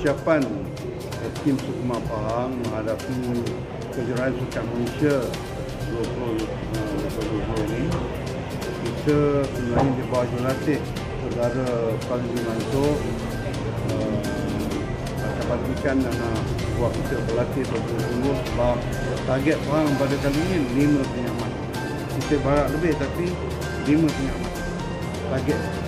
Siapan tim Sukma Pahang menghadapi kejuaraan Sukan Malaysia 2020 ini. Kita sebenarnya di bawah jurulatih saudara Fazli Mansur uh, akan pastikan anak buah kita berlatih berdua-dua sebab target perang pada kali ini 5 penyaman kita barat lebih tapi 5 penyaman target